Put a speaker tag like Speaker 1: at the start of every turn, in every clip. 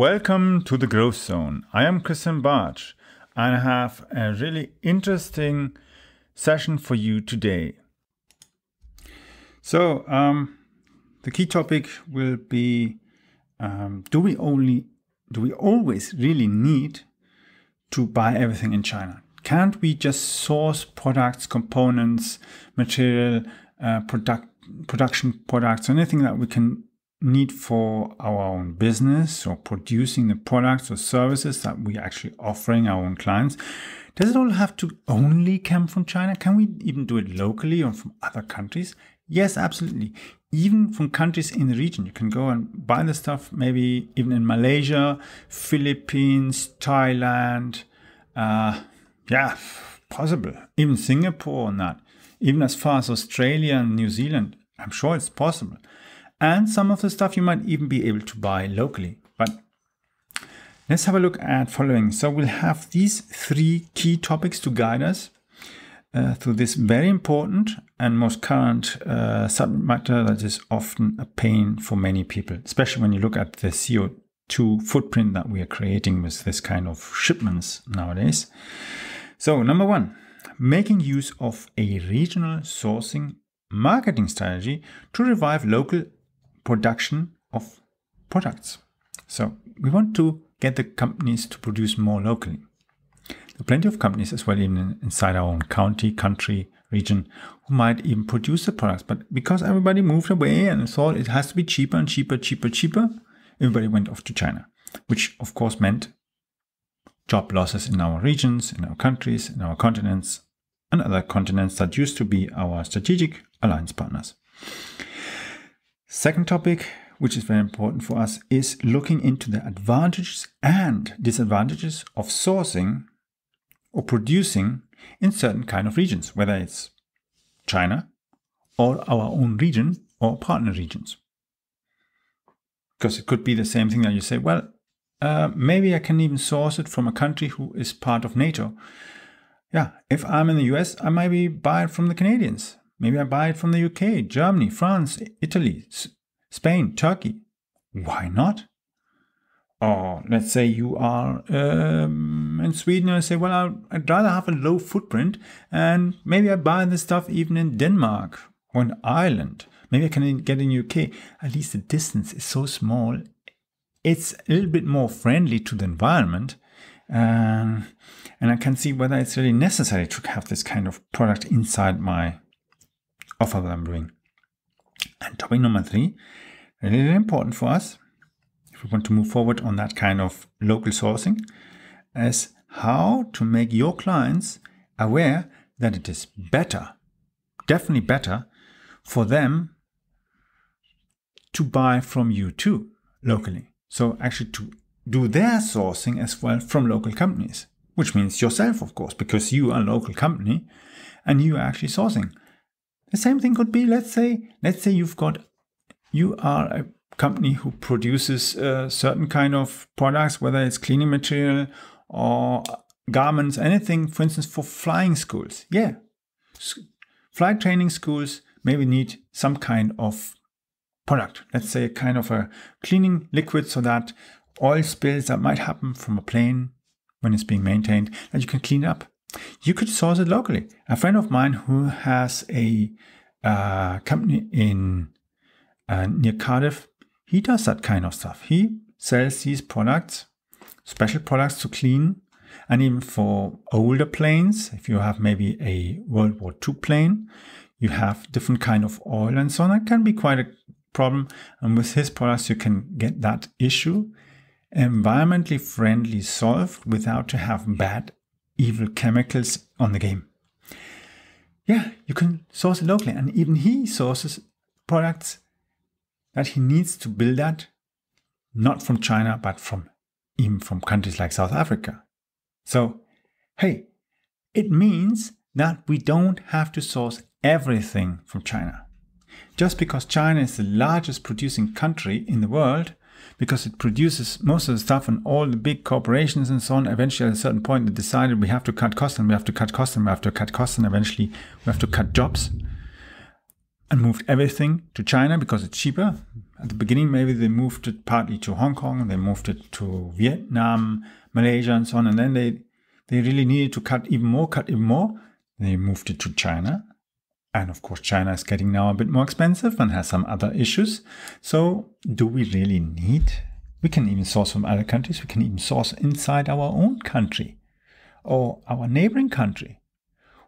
Speaker 1: Welcome to the Growth Zone. I am Christian Bartsch and I have a really interesting session for you today. So, um, the key topic will be um, do we only do we always really need to buy everything in China? Can't we just source products, components, material, uh, product, production products, anything that we can need for our own business or producing the products or services that we actually offering our own clients? Does it all have to only come from China? Can we even do it locally or from other countries? Yes, absolutely. Even from countries in the region, you can go and buy the stuff maybe even in Malaysia, Philippines, Thailand. Uh, yeah, possible. Even Singapore and that. Even as far as Australia and New Zealand. I'm sure it's possible. And some of the stuff you might even be able to buy locally. But let's have a look at following. So we'll have these three key topics to guide us uh, through this very important and most current uh, subject matter that is often a pain for many people, especially when you look at the CO2 footprint that we are creating with this kind of shipments nowadays. So, number one, making use of a regional sourcing marketing strategy to revive local production of products. So we want to get the companies to produce more locally. There are plenty of companies as well, even inside our own county, country, region, who might even produce the products. But because everybody moved away and thought it has to be cheaper and cheaper, cheaper, cheaper, everybody went off to China, which of course meant job losses in our regions, in our countries, in our continents, and other continents that used to be our strategic alliance partners. Second topic, which is very important for us, is looking into the advantages and disadvantages of sourcing or producing in certain kind of regions, whether it's China or our own region or partner regions. Because it could be the same thing that you say, well, uh, maybe I can even source it from a country who is part of NATO. Yeah, if I'm in the US, I might be buy it from the Canadians. Maybe I buy it from the UK, Germany, France, Italy, Spain, Turkey. Why not? Or let's say you are um, in Sweden and say, well, I'd rather have a low footprint and maybe I buy the stuff even in Denmark or in Ireland. Maybe I can get in the UK. At least the distance is so small. It's a little bit more friendly to the environment. Um, and I can see whether it's really necessary to have this kind of product inside my that I'm doing. And topic number three, really important for us, if we want to move forward on that kind of local sourcing, is how to make your clients aware that it is better, definitely better, for them to buy from you too locally. So actually to do their sourcing as well from local companies, which means yourself, of course, because you are a local company and you are actually sourcing. The same thing could be, let's say, let's say you've got, you are a company who produces uh, certain kind of products, whether it's cleaning material or garments, anything, for instance, for flying schools. Yeah, flight training schools maybe need some kind of product. Let's say a kind of a cleaning liquid so that oil spills that might happen from a plane when it's being maintained, that you can clean up. You could source it locally. A friend of mine who has a uh, company in uh, near Cardiff, he does that kind of stuff. He sells these products, special products to clean, and even for older planes. If you have maybe a World War II plane, you have different kind of oil and so on. That can be quite a problem. And with his products, you can get that issue environmentally friendly solved without to have bad evil chemicals on the game. Yeah, you can source it locally, and even he sources products that he needs to build that not from China, but from even from countries like South Africa. So, hey, it means that we don't have to source everything from China. Just because China is the largest producing country in the world because it produces most of the stuff and all the big corporations and so on. Eventually, at a certain point, they decided we have to cut costs and we have to cut costs and we have to cut costs and eventually we have to cut jobs and moved everything to China because it's cheaper. At the beginning, maybe they moved it partly to Hong Kong, they moved it to Vietnam, Malaysia, and so on. And then they, they really needed to cut even more, cut even more. They moved it to China. And of course, China is getting now a bit more expensive and has some other issues. So, do we really need? We can even source from other countries. We can even source inside our own country or our neighboring country.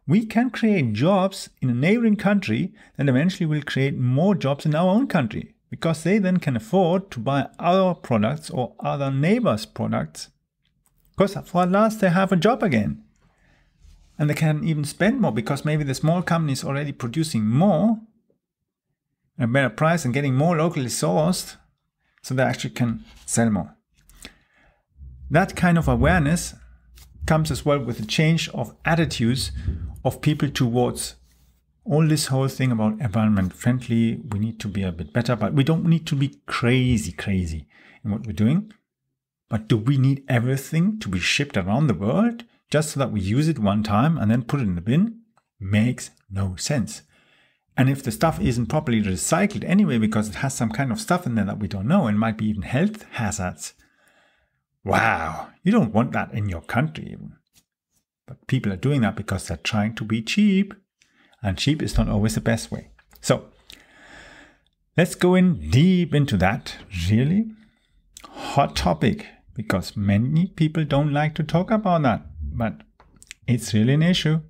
Speaker 1: We can create jobs in a neighboring country that eventually will create more jobs in our own country because they then can afford to buy our products or other neighbors' products because for at last they have a job again. And they can even spend more because maybe the small company is already producing more at a better price and getting more locally sourced so they actually can sell more. That kind of awareness comes as well with a change of attitudes of people towards all this whole thing about environment friendly. We need to be a bit better, but we don't need to be crazy, crazy in what we're doing. But do we need everything to be shipped around the world just so that we use it one time and then put it in the bin? Makes no sense. And if the stuff isn't properly recycled anyway because it has some kind of stuff in there that we don't know and might be even health hazards, wow, you don't want that in your country even. But people are doing that because they're trying to be cheap, and cheap is not always the best way. So let's go in deep into that really hot topic because many people don't like to talk about that, but it's really an issue.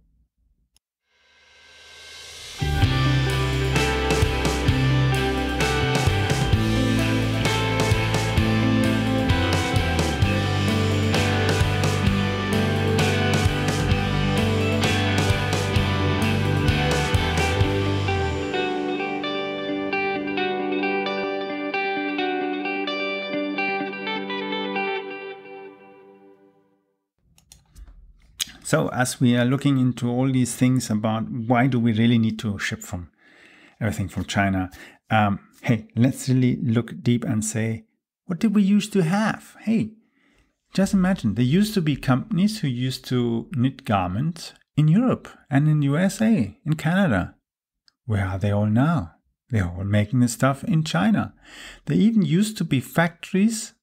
Speaker 1: So, as we are looking into all these things about why do we really need to ship from everything from China, um, hey, let's really look deep and say, what did we used to have? Hey, just imagine there used to be companies who used to knit garments in Europe and in USA, in Canada. Where are they all now? They're all making the stuff in China. There even used to be factories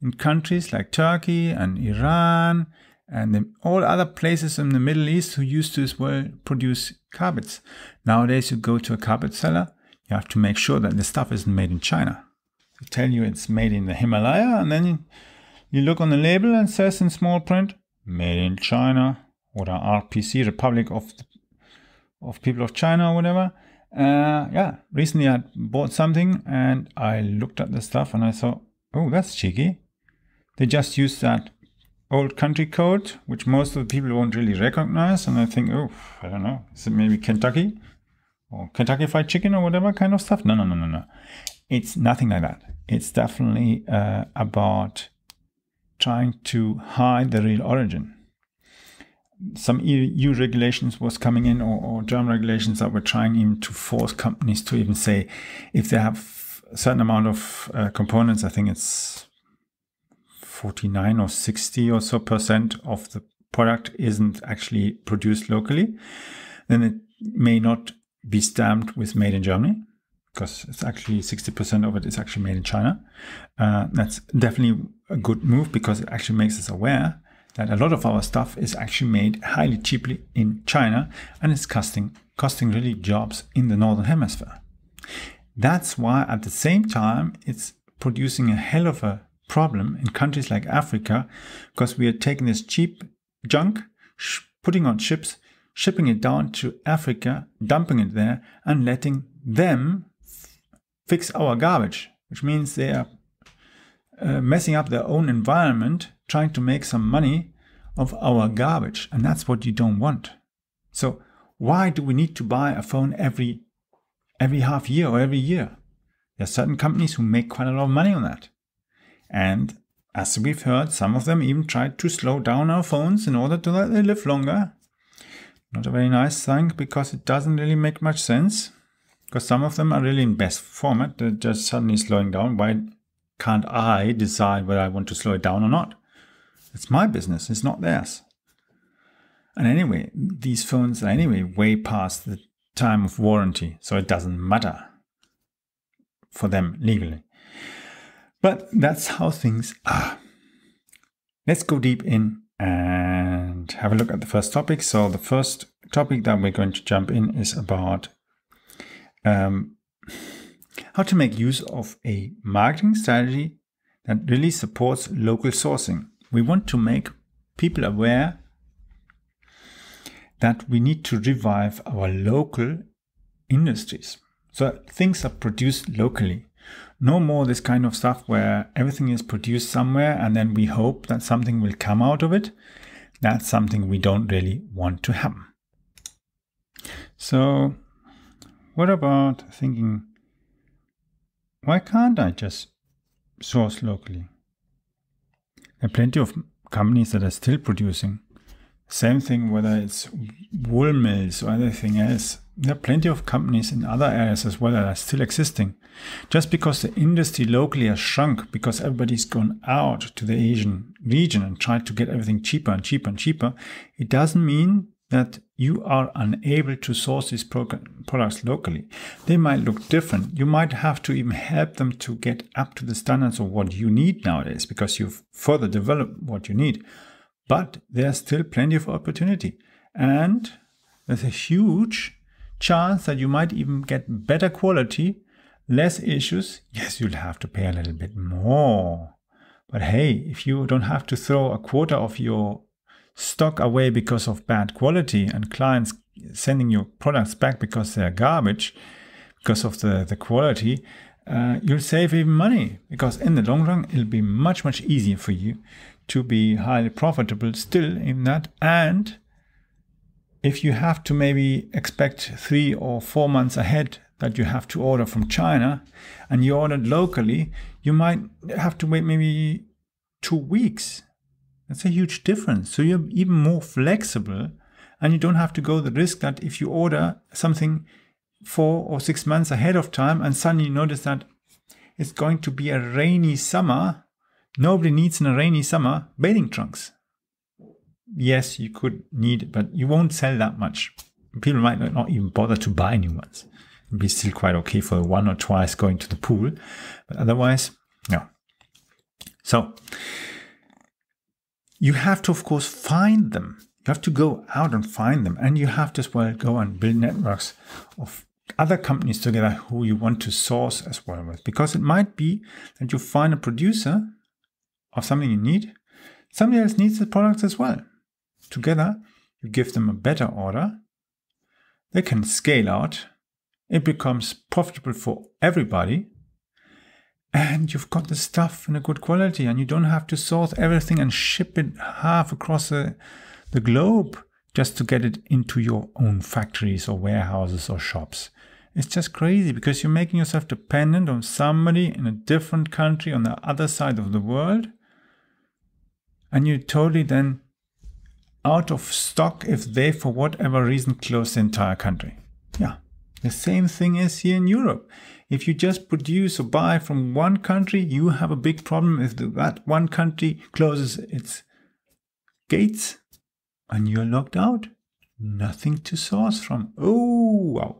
Speaker 1: in countries like Turkey and Iran and the, all other places in the Middle East who used to as well produce carpets. Nowadays, you go to a carpet seller, you have to make sure that the stuff isn't made in China. They tell you it's made in the Himalaya, and then you, you look on the label and says in small print, made in China, or RPC, Republic of the, of People of China, or whatever. Uh, yeah, recently I bought something and I looked at the stuff and I thought, oh, that's cheeky. They just used that old country code, which most of the people won't really recognize. And I think, oh, I don't know, is it maybe Kentucky or Kentucky Fried Chicken or whatever kind of stuff? No, no, no, no, no. It's nothing like that. It's definitely uh, about trying to hide the real origin. Some EU regulations was coming in, or, or German regulations that were trying even to force companies to even say if they have a certain amount of uh, components. I think it's 49 or 60 or so percent of the product isn't actually produced locally, then it may not be stamped with made in Germany because it's actually 60% of it is actually made in China. Uh, that's definitely a good move because it actually makes us aware that a lot of our stuff is actually made highly cheaply in China and it's costing costing really jobs in the northern hemisphere. That's why at the same time it's producing a hell of a problem in countries like Africa because we are taking this cheap junk, putting on ships, shipping it down to Africa, dumping it there, and letting them fix our garbage, which means they are uh, messing up their own environment, trying to make some money of our garbage. And that's what you don't want. So, why do we need to buy a phone every every half year or every year? There are certain companies who make quite a lot of money on that. And as we've heard, some of them even tried to slow down our phones in order to let they live longer. Not a very nice thing because it doesn't really make much sense. Because some of them are really in best format, they're just suddenly slowing down. Why can't I decide whether I want to slow it down or not? It's my business, it's not theirs. And anyway, these phones are anyway way past the time of warranty, so it doesn't matter for them legally. But that's how things are. Let's go deep in and have a look at the first topic. So, the first topic that we're going to jump in is about um, how to make use of a marketing strategy that really supports local sourcing. We want to make people aware that we need to revive our local industries. So things are produced locally. No more this kind of stuff where everything is produced somewhere and then we hope that something will come out of it. That's something we don't really want to happen. So, what about thinking, why can't I just source locally? There are plenty of companies that are still producing. Same thing whether it's wool mills or anything else. There are plenty of companies in other areas as well that are still existing. Just because the industry locally has shrunk because everybody's gone out to the Asian region and tried to get everything cheaper and cheaper and cheaper, it doesn't mean that you are unable to source these products locally. They might look different. You might have to even help them to get up to the standards of what you need nowadays because you've further developed what you need. But there's still plenty of opportunity. And there's a huge chance that you might even get better quality, less issues. Yes, you'll have to pay a little bit more. But hey, if you don't have to throw a quarter of your stock away because of bad quality and clients sending your products back because they're garbage, because of the, the quality, uh, you'll save even money because in the long run, it'll be much, much easier for you to be highly profitable still in that. And if you have to maybe expect three or four months ahead that you have to order from China and you ordered locally, you might have to wait maybe two weeks that's a huge difference. So you're even more flexible and you don't have to go the risk that if you order something four or six months ahead of time and suddenly notice that it's going to be a rainy summer, nobody needs in a rainy summer bathing trunks. Yes, you could need but you won't sell that much. People might not even bother to buy new ones. It'd be still quite okay for one or twice going to the pool, but otherwise, no. So, you have to, of course, find them. You have to go out and find them. And you have to as well go and build networks of other companies together who you want to source as well with. Because it might be that you find a producer of something you need, somebody else needs the products as well. Together, you give them a better order. They can scale out. It becomes profitable for everybody and you've got the stuff in a good quality and you don't have to source everything and ship it half across the, the globe just to get it into your own factories or warehouses or shops. It's just crazy because you're making yourself dependent on somebody in a different country on the other side of the world. And you're totally then out of stock if they, for whatever reason, close the entire country. Yeah. The same thing is here in Europe. If you just produce or buy from one country, you have a big problem if that one country closes its gates and you're locked out. Nothing to source from. Oh, wow.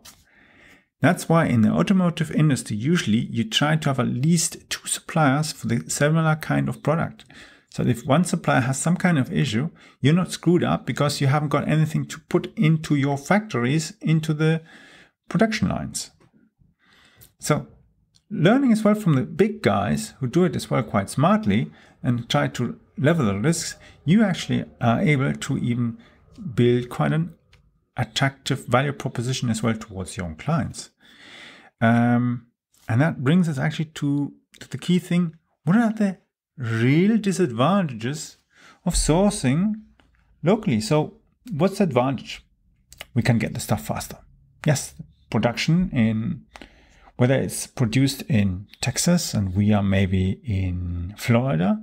Speaker 1: That's why in the automotive industry, usually you try to have at least two suppliers for the similar kind of product. So if one supplier has some kind of issue, you're not screwed up because you haven't got anything to put into your factories, into the production lines. So learning as well from the big guys who do it as well quite smartly and try to level the risks, you actually are able to even build quite an attractive value proposition as well towards your own clients. Um, and that brings us actually to, to the key thing. What are the real disadvantages of sourcing locally? So what's the advantage? We can get the stuff faster. Yes, production in whether it's produced in Texas and we are maybe in Florida,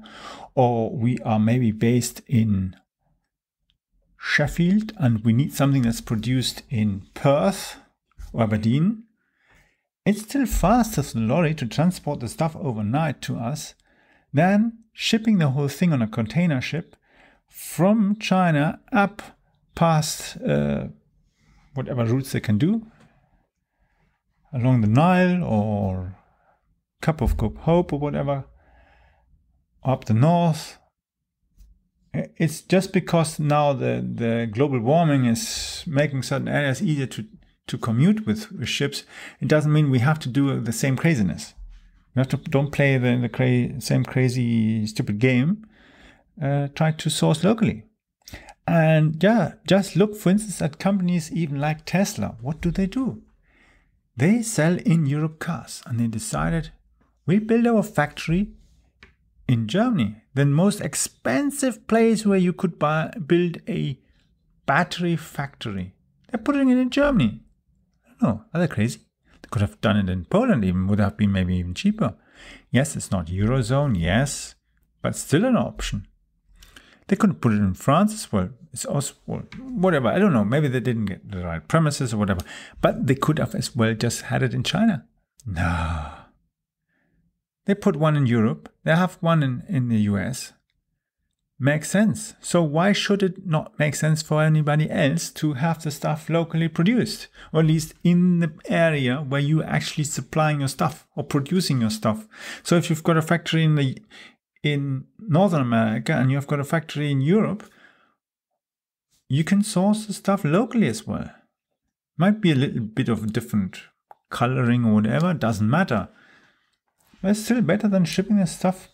Speaker 1: or we are maybe based in Sheffield and we need something that's produced in Perth or Aberdeen, it's still faster the lorry to transport the stuff overnight to us than shipping the whole thing on a container ship from China up past uh, whatever routes they can do along the Nile or Cup of Good Hope or whatever, up the north. It's just because now the, the global warming is making certain areas easier to, to commute with, with ships. It doesn't mean we have to do the same craziness. We have to don't play the, the cra- same crazy stupid game. Uh, try to source locally. And yeah, just look, for instance, at companies even like Tesla. What do they do? They sell in Europe cars, and they decided we build our factory in Germany, the most expensive place where you could buy, build a battery factory. They're putting it in Germany. Don't are they crazy? Could have done it in Poland, even would have been maybe even cheaper. Yes, it's not Eurozone, yes, but still an option. They could put it in France as well. It's also well, whatever. I don't know. Maybe they didn't get the right premises or whatever. But they could have as well just had it in China. No. They put one in Europe. They have one in, in the US. Makes sense. So why should it not make sense for anybody else to have the stuff locally produced? Or at least in the area where you're actually supplying your stuff or producing your stuff. So if you've got a factory in the in Northern America and you've got a factory in Europe, you can source the stuff locally as well. Might be a little bit of different coloring or whatever, doesn't matter. But it's still better than shipping the stuff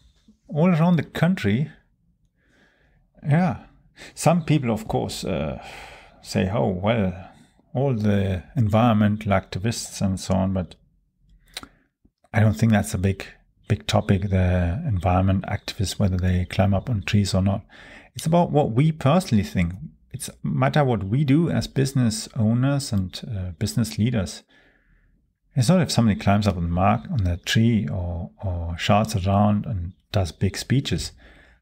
Speaker 1: all around the country. Yeah. Some people, of course, uh, say, oh, well, all the environmental activists and so on, but I don't think that's a big big topic, the environment activists, whether they climb up on trees or not. It's about what we personally think. It's matter what we do as business owners and uh, business leaders. It's not if somebody climbs up on the mark on the tree or or shouts around and does big speeches.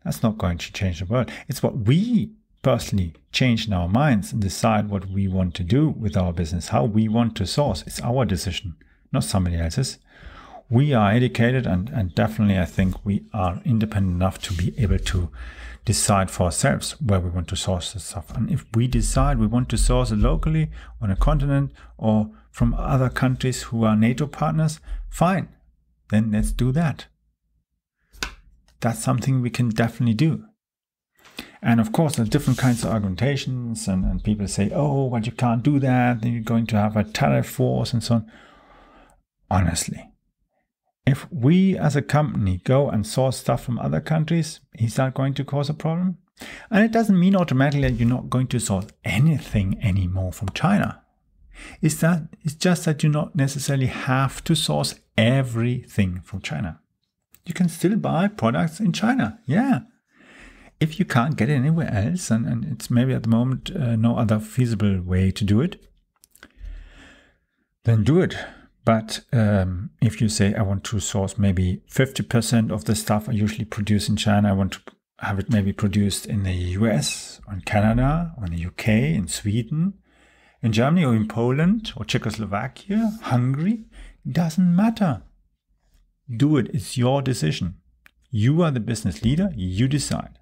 Speaker 1: That's not going to change the world. It's what we personally change in our minds and decide what we want to do with our business, how we want to source. It's our decision, not somebody else's we are educated and, and definitely I think we are independent enough to be able to decide for ourselves where we want to source the stuff. And if we decide we want to source it locally on a continent or from other countries who are NATO partners, fine. Then let's do that. That's something we can definitely do. And of course, there are different kinds of argumentations, and, and people say, oh, but you can't do that, then you're going to have a tariff wars and so on. Honestly, if we as a company go and source stuff from other countries, is that going to cause a problem? And it doesn't mean automatically that you're not going to source anything anymore from China. It's that it's just that you not necessarily have to source everything from China. You can still buy products in China, yeah. If you can't get it anywhere else, and, and it's maybe at the moment uh, no other feasible way to do it, then do it. But um, if you say, I want to source maybe 50% of the stuff I usually produce in China, I want to have it maybe produced in the US or in Canada or in the UK, in Sweden, in Germany or in Poland or Czechoslovakia, Hungary, doesn't matter. Do it. It's your decision. You are the business leader. You decide.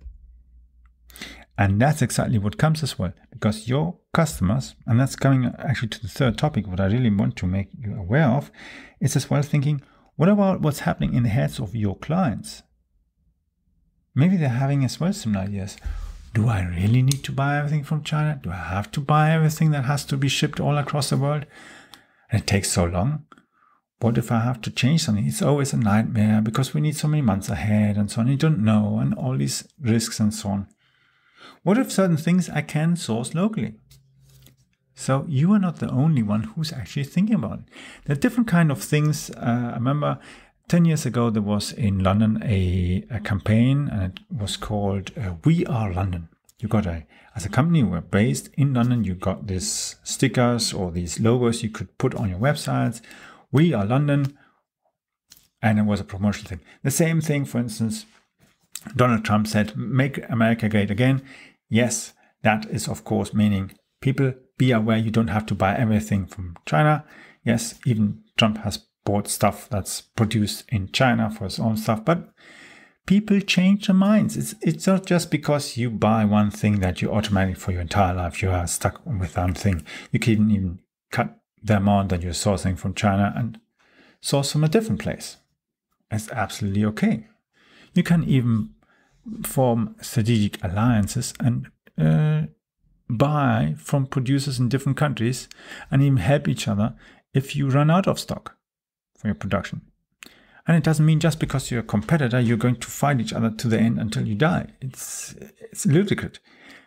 Speaker 1: And that's exactly what comes as well, because your customers, and that's coming actually to the third topic, what I really want to make you aware of, is as well thinking, what about what's happening in the heads of your clients? Maybe they're having as well some ideas. Do I really need to buy everything from China? Do I have to buy everything that has to be shipped all across the world? And it takes so long. What if I have to change something? It's always a nightmare because we need so many months ahead and so on. You don't know, and all these risks and so on. What if certain things I can source locally? So you are not the only one who's actually thinking about it. There are different kind of things. Uh, I remember 10 years ago there was in London a, a campaign and it was called uh, We Are London. You got a, as a company, we're based in London, you got these stickers or these logos you could put on your websites. We Are London. And it was a promotional thing. The same thing, for instance, Donald Trump said, Make America great again. Yes, that is, of course, meaning people be aware you don't have to buy everything from China. Yes, even Trump has bought stuff that's produced in China for his own stuff, but people change their minds. It's, it's not just because you buy one thing that you automatically for your entire life you are stuck with one thing. You can even cut the amount that you're sourcing from China and source from a different place. It's absolutely okay. You can even form strategic alliances and uh, buy from producers in different countries and even help each other if you run out of stock for your production. And it doesn't mean just because you're a competitor, you're going to fight each other to the end until you die. It's, it's ludicrous.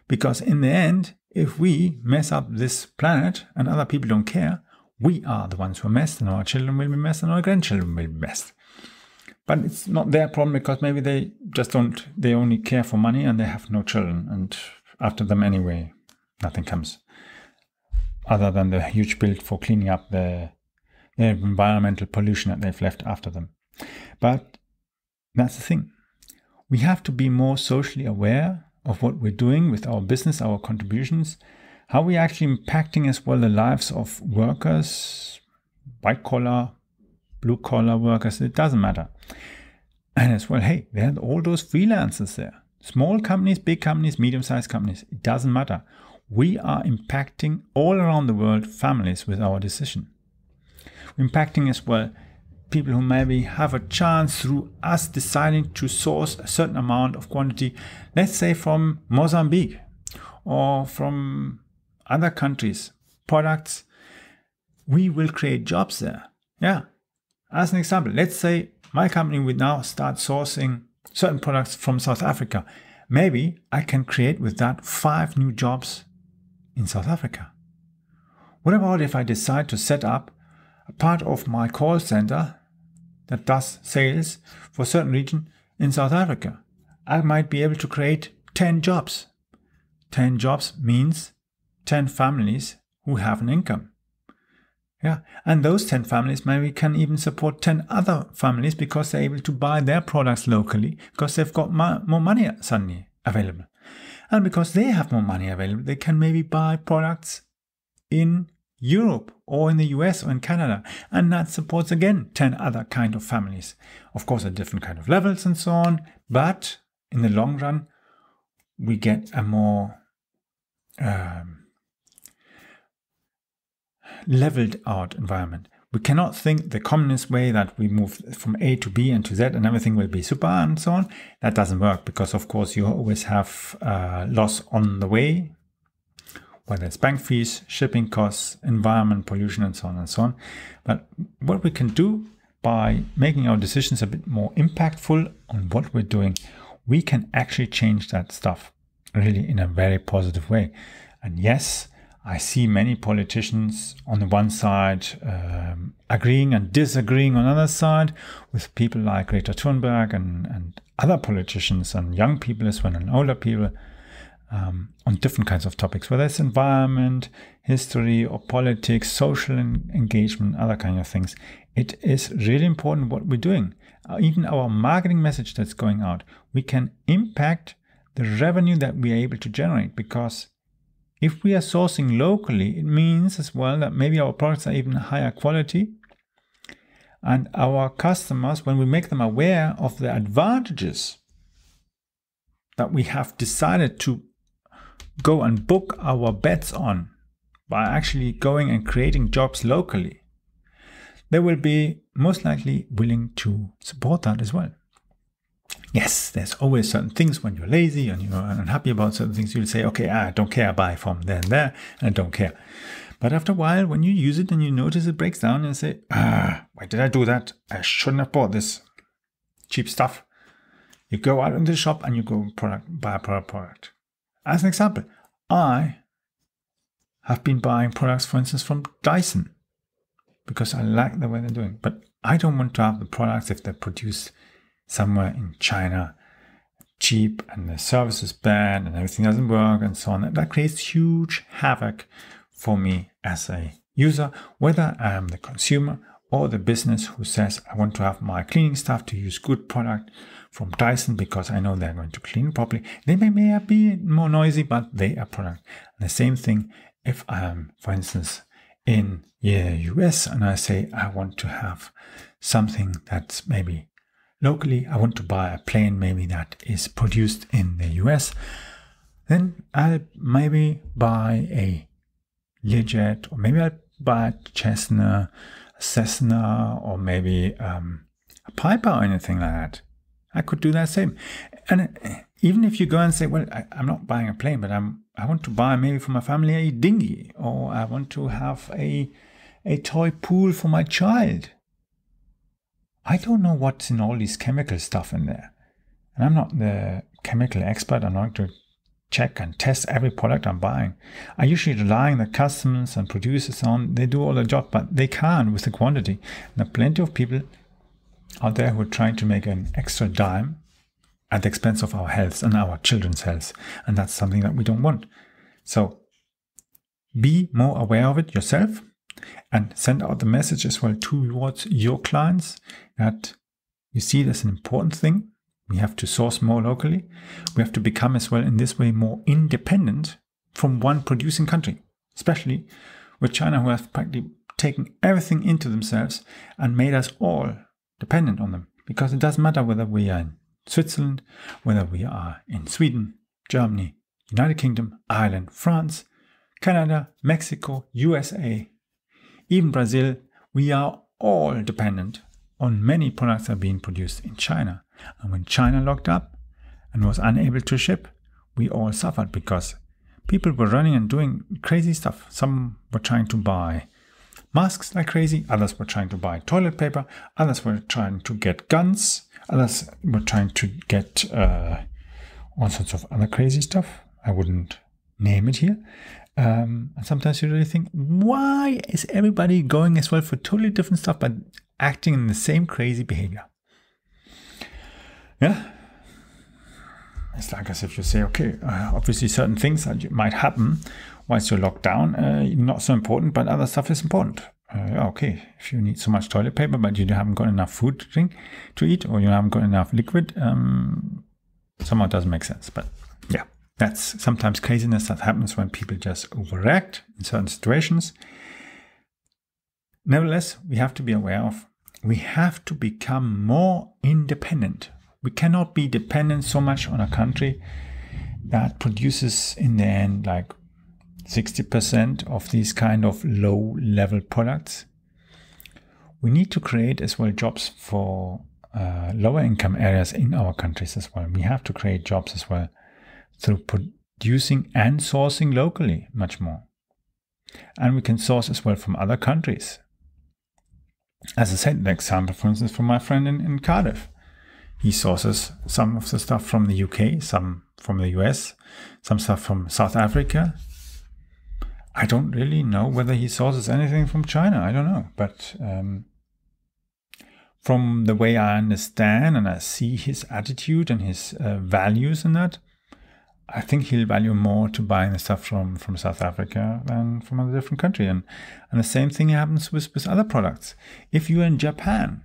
Speaker 1: Because in the end, if we mess up this planet and other people don't care, we are the ones who are messed and our children will be messed and our grandchildren will be messed. But it's not their problem because maybe they just don't, they only care for money and they have no children. And after them anyway, nothing comes other than the huge bill for cleaning up the, the environmental pollution that they've left after them. But that's the thing. We have to be more socially aware of what we're doing with our business, our contributions, how we're actually impacting as well the lives of workers, white collar, blue collar workers, it doesn't matter. And as well, hey, there are all those freelancers there. Small companies, big companies, medium sized companies, it doesn't matter. We are impacting all around the world families with our decision. We're impacting as well people who maybe have a chance through us deciding to source a certain amount of quantity, let's say from Mozambique or from other countries, products, we will create jobs there. Yeah. As an example, let's say my company would now start sourcing certain products from South Africa. Maybe I can create with that five new jobs in South Africa. What about if I decide to set up a part of my call center that does sales for a certain region in South Africa. I might be able to create 10 jobs. 10 jobs means 10 families who have an income. Yeah, and those 10 families maybe can even support 10 other families because they're able to buy their products locally because they've got more money suddenly available. And because they have more money available, they can maybe buy products in Europe or in the US or in Canada. And that supports again 10 other kind of families. Of course, at different kind of levels and so on. But in the long run, we get a more um, leveled out environment. We cannot think the communist way that we move from A to B and to Z and everything will be super and so on. That doesn't work because, of course, you always have uh, loss on the way whether it's bank fees, shipping costs, environment, pollution, and so on and so on. But what we can do by making our decisions a bit more impactful on what we're doing, we can actually change that stuff really in a very positive way. And yes, I see many politicians on the one side um, agreeing and disagreeing on the other side with people like Greta Thunberg and, and other politicians and young people as well and older people um, on different kinds of topics, whether it's environment, history, or politics, social engagement, other kind of things. It is really important what we're doing. Uh, even our marketing message that's going out, we can impact the revenue that we are able to generate because if we are sourcing locally, it means as well that maybe our products are even higher quality. And our customers, when we make them aware of the advantages that we have decided to go and book our bets on by actually going and creating jobs locally, they will be most likely willing to support that as well. Yes, there's always certain things when you're lazy and you're unhappy about certain things, you'll say, okay, I don't care, I buy from there and there, and I don't care. But after a while, when you use it and you notice it breaks down, and say, ah, why did I do that? I shouldn't have bought this cheap stuff. You go out in the shop and you go product, buy a product. As an example, I have been buying products, for instance, from Dyson because I like the way they're doing. But I don't want to have the products if they're produced somewhere in China, cheap, and the service is bad and everything doesn't work and so on. That creates huge havoc for me as a user, whether I am the consumer or the business who says I want to have my cleaning stuff to use good product from Dyson because I know they're going to clean properly. They may, may be more noisy, but they are product. And the same thing if I'm, for instance, in the US and I say I want to have something that's maybe locally, I want to buy a plane maybe that is produced in the US, then I'll maybe buy a Learjet or maybe I'll buy a Cessna, Cessna or maybe um, a Piper or anything like that. I could do that same. And uh, even if you go and say, well, I, am not buying a plane, but I'm I want to buy maybe for my family a dinghy, or I want to have a a toy pool for my child. I don't know what's in all this chemical stuff in there. And I'm not the chemical expert. I'm not going to check and test every product I'm buying. I usually rely on the customers and producers on they do all the job, but they can't with the quantity. And there are plenty of people out there who are trying to make an extra dime at the expense of our health and our children's health. And that's something that we don't want. So be more aware of it yourself and send out the message as well towards your clients that you see it as an important thing. We have to source more locally. We have to become as well in this way more independent from one producing country, especially with China, who have practically taken everything into themselves and made us all dependent on them. Because it doesn't matter whether we are in Switzerland, whether we are in Sweden, Germany, United Kingdom, Ireland, France, Canada, Mexico, USA, even Brazil, we are all dependent on many products that are being produced in China. And when China locked up and was unable to ship, we all suffered because people were running and doing crazy stuff. Some were trying to buy masks like crazy, others were trying to buy toilet paper, others were trying to get guns, others were trying to get uh, all sorts of other crazy stuff. I wouldn't name it here. Um, and sometimes you really think, why is everybody going as well for totally different stuff but acting in the same crazy behavior? Yeah. It's like as if you say, okay, uh, obviously certain things might happen whilst you're locked down, uh, not so important, but other stuff is important. Uh, okay, if you need so much toilet paper, but you haven't got enough food to drink to eat, or you haven't got enough liquid, um, somehow it doesn't make sense. But. That's sometimes craziness that happens when people just overact in certain situations. Nevertheless, we have to be aware of we have to become more independent. We cannot be dependent so much on a country that produces in the end like 60% of these kind of low level products. We need to create as well jobs for uh, lower income areas in our countries as well. We have to create jobs as well through producing and sourcing locally much more. And we can source as well from other countries. As I said, the example, for instance, from my friend in, in Cardiff. He sources some of the stuff from the UK, some from the US, some stuff from South Africa. I don't really know whether he sources anything from China. I don't know. But um, from the way I understand and I see his attitude and his uh, values in that, I think he'll value more to buying the stuff from, from South Africa than from a different country. And, and the same thing happens with, with other products. If you're in Japan,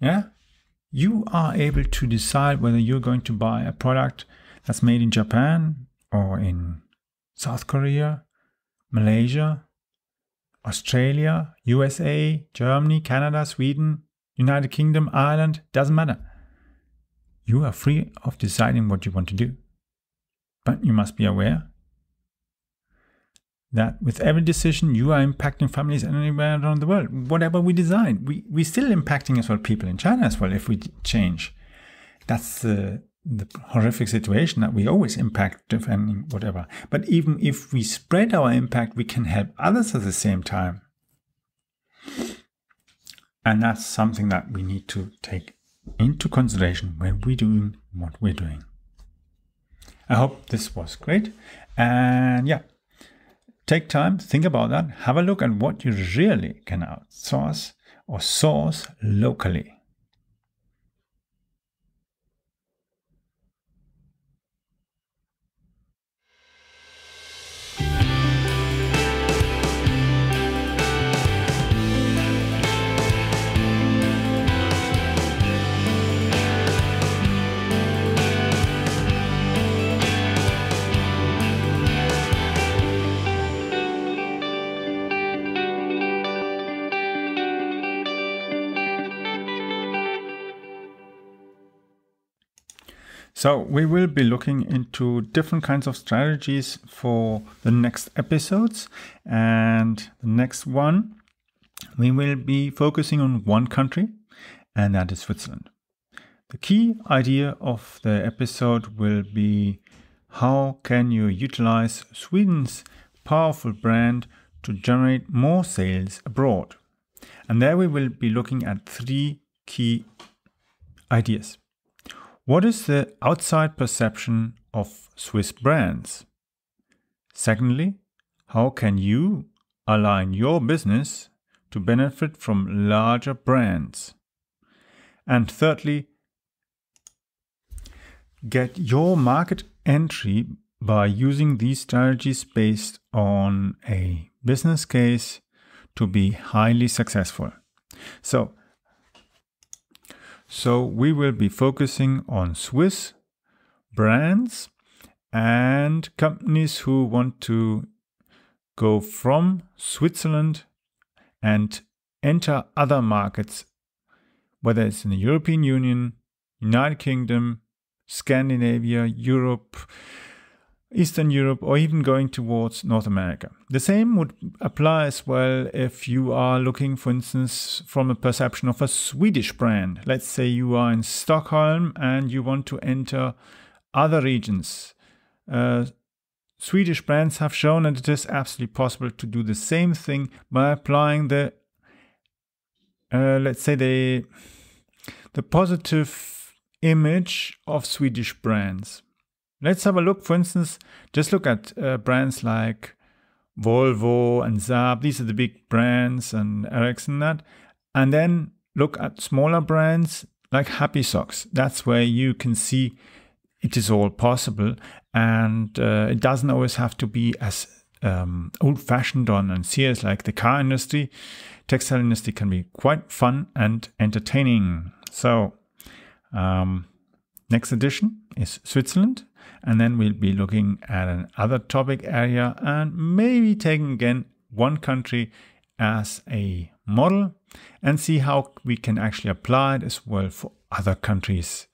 Speaker 1: yeah, you are able to decide whether you're going to buy a product that's made in Japan or in South Korea, Malaysia, Australia, USA, Germany, Canada, Sweden, United Kingdom, Ireland, doesn't matter. You are free of deciding what you want to do. But you must be aware that with every decision you are impacting families anywhere around the world. Whatever we design, we we still impacting as well people in China as well if we change. That's the the horrific situation that we always impact defending whatever. But even if we spread our impact, we can help others at the same time. And that's something that we need to take into consideration when we're doing what we're doing. I hope this was great. And yeah, take time, think about that, have a look at what you really can outsource or source locally. So we will be looking into different kinds of strategies for the next episodes. And the next one, we will be focusing on one country and that is Switzerland. The key idea of the episode will be how can you utilize Sweden's powerful brand to generate more sales abroad? And there we will be looking at three key ideas. What is the outside perception of Swiss brands? Secondly, how can you align your business to benefit from larger brands? And thirdly, get your market entry by using these strategies based on a business case to be highly successful. So, so we will be focusing on Swiss brands and companies who want to go from Switzerland and enter other markets, whether it's in the European Union, United Kingdom, Scandinavia, Europe, Eastern Europe, or even going towards North America. The same would apply as well if you are looking, for instance, from a perception of a Swedish brand. Let's say you are in Stockholm and you want to enter other regions. Uh, Swedish brands have shown that it is absolutely possible to do the same thing by applying the, uh, let's say, the, the positive image of Swedish brands. Let's have a look, for instance, just look at uh, brands like Volvo and Saab. These are the big brands and Ericsson that. And then look at smaller brands like Happy Socks. That's where you can see it is all possible. And uh, it doesn't always have to be as um, old fashioned on and serious like the car industry. Textile industry can be quite fun and entertaining. So um, next edition is Switzerland. And then we'll be looking at another topic area and maybe taking again one country as a model and see how we can actually apply it as well for other countries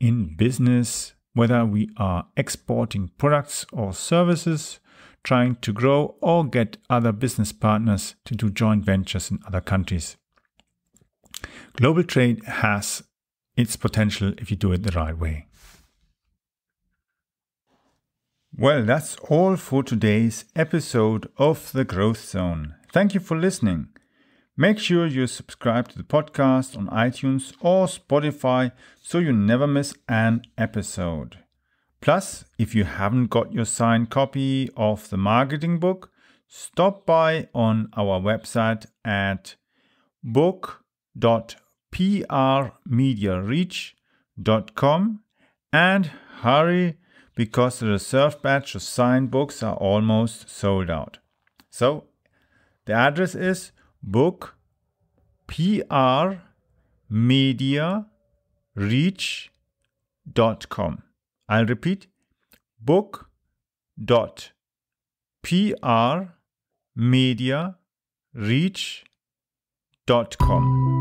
Speaker 1: in business, whether we are exporting products or services, trying to grow or get other business partners to do joint ventures in other countries. Global trade has its potential if you do it the right way. Well, that's all for today's episode of The Growth Zone. Thank you for listening. Make sure you subscribe to the podcast on iTunes or Spotify so you never miss an episode. Plus, if you haven't got your signed copy of the marketing book, stop by on our website at book.prmediareach.com and hurry because the reserved batch of signed books are almost sold out. So the address is book prmediareach.com. I'll repeat book dot prmediareach.com.